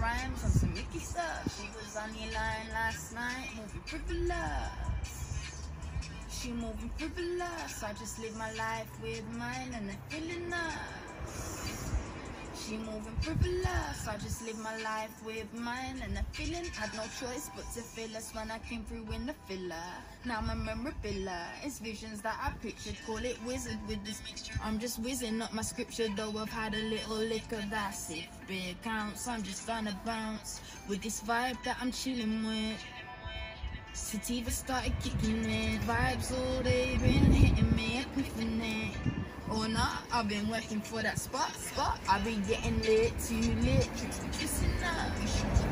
rhymes on some Mickey stuff. She was on the line last night, moving frivolous. She moving frivolous. I just live my life with mine and I'm feeling us. She moving frivolous. I just live my life with mine and the feeling. Had no choice but to feel us when I came through in the filler. Now my memory memorabilia. It's visions that I pictured. Call it wizard with this picture. I'm just whizzing up my scripture though. I've had a little liquor. That's it. Big counts. I'm just on a bounce with this vibe that I'm chilling with. Sativa started kicking in. Vibes all day been hitting me. I've been working for that spot, spot. I've been getting lit, too lit. Tricks be kissing up.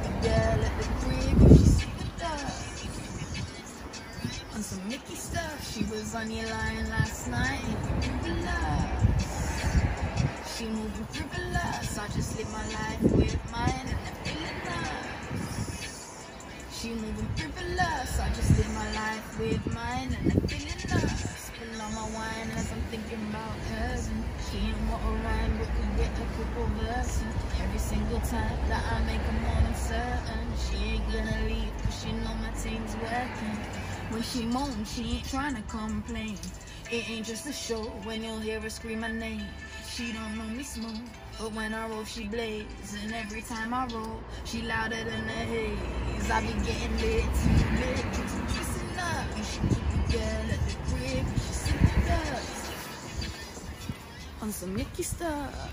The girl at the crib if she's sick of. On some Mickey stuff, she was on your line last night. Frivolous. She moving frivolous. I just live my life with mine and I'm feeling nice. She moving frivolous. I just live my life with mine and I'm feeling nice on my wine as I'm thinking about cousin. She ain't a rhyme, but could get a couple verses. Every single time that I make a morning certain, she ain't gonna leave, cause she know my team's working. When she moans, she ain't trying to complain. It ain't just a show when you'll hear her scream my name. She don't know me smooth, but when I roll, she blaze. And every time I roll, she louder than the haze. I be getting lit, on some Mickey stuff.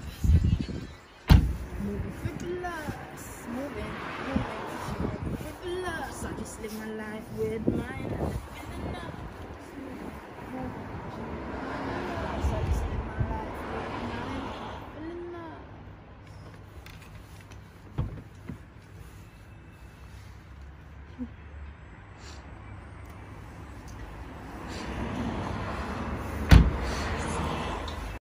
Moving frivolous, moving, moving, frivolous. I just live my life with mine.